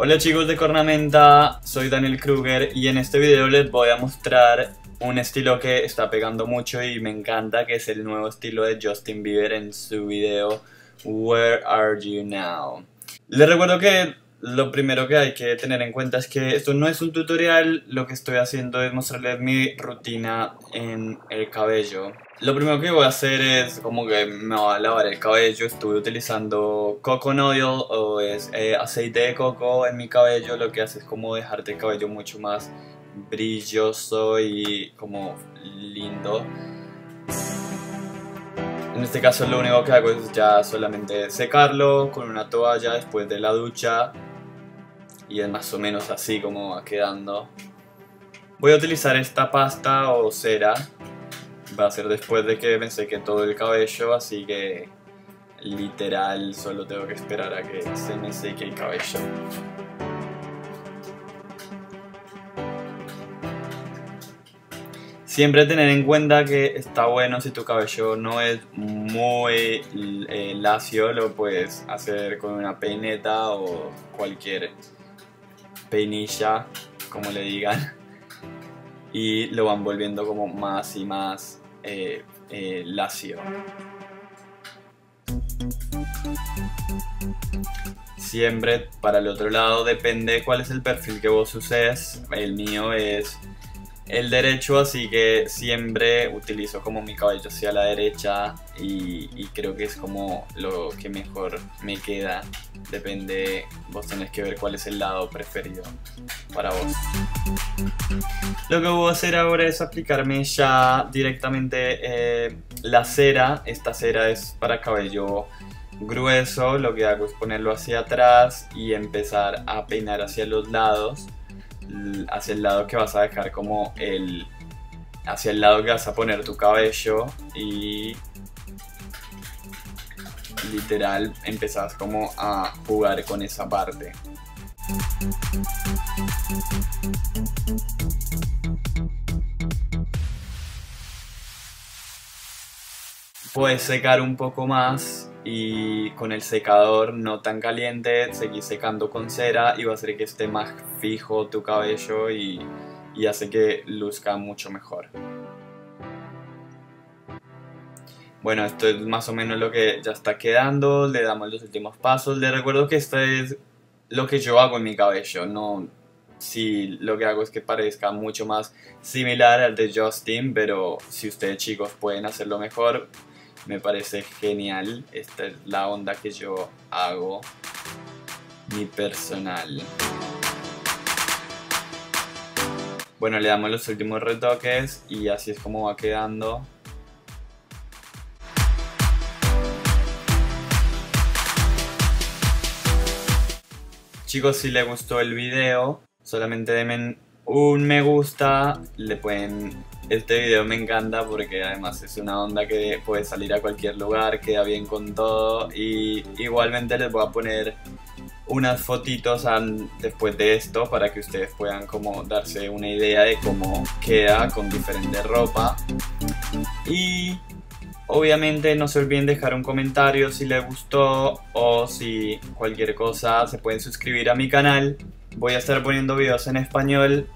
Hola chicos de Cornamenta, soy Daniel Kruger y en este video les voy a mostrar un estilo que está pegando mucho y me encanta que es el nuevo estilo de Justin Bieber en su video Where Are You Now. Les recuerdo que lo primero que hay que tener en cuenta es que esto no es un tutorial, lo que estoy haciendo es mostrarles mi rutina en el cabello. Lo primero que voy a hacer es como que me voy a lavar el cabello, estuve utilizando coconut oil o es eh, aceite de coco en mi cabello, lo que hace es como dejarte el cabello mucho más brilloso y como lindo. En este caso lo único que hago es ya solamente secarlo con una toalla después de la ducha y es más o menos así como va quedando. Voy a utilizar esta pasta o cera, va a ser después de que me seque todo el cabello, así que literal solo tengo que esperar a que se me seque el cabello. Siempre tener en cuenta que está bueno si tu cabello no es muy eh, lacio, lo puedes hacer con una peineta o cualquier peinilla, como le digan, y lo van volviendo como más y más eh, eh, lacio. Siempre para el otro lado depende cuál es el perfil que vos uses. El mío es el derecho, así que siempre utilizo como mi cabello hacia la derecha y, creo que es como lo que mejor me queda. Depende, vos tenés que ver cuál es el lado preferido para vos. Lo que voy a hacer ahora es aplicarme ya directamente eh, la cera. Esta cera es para cabello grueso, lo que hago es ponerlo hacia atrás y empezar a peinar hacia los lados hacia el lado que vas a dejar como el hacia el lado que vas a poner tu cabello y literal empezás como a jugar con esa parte. Puedes secar un poco más y con el secador no tan caliente seguir secando con cera y va a hacer que esté más fijo tu cabello y, y hace que luzca mucho mejor. Bueno, esto es más o menos lo que ya está quedando, le damos los últimos pasos. Le recuerdo que esto es lo que yo hago en mi cabello, no si lo que hago es que parezca mucho más similar al de Justin, pero si ustedes chicos pueden hacerlo mejor, me parece genial. Esta es la onda que yo hago, mi personal. Bueno, le damos los últimos retoques y así es como va quedando. Chicos, si les gustó el video, solamente denme un me gusta, le pueden este video me encanta porque además es una onda que puede salir a cualquier lugar, queda bien con todo y igualmente les voy a poner unas fotitos después de esto para que ustedes puedan como darse una idea de cómo queda con diferente ropa. Y obviamente no se olviden dejar un comentario si les gustó o si cualquier cosa se pueden suscribir a mi canal. Voy a estar poniendo videos en español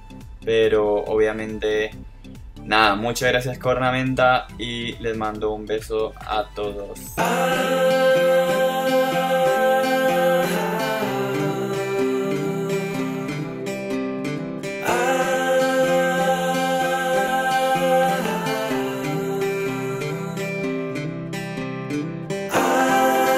pero obviamente Nada, muchas gracias Cornamenta y les mando un beso a todos.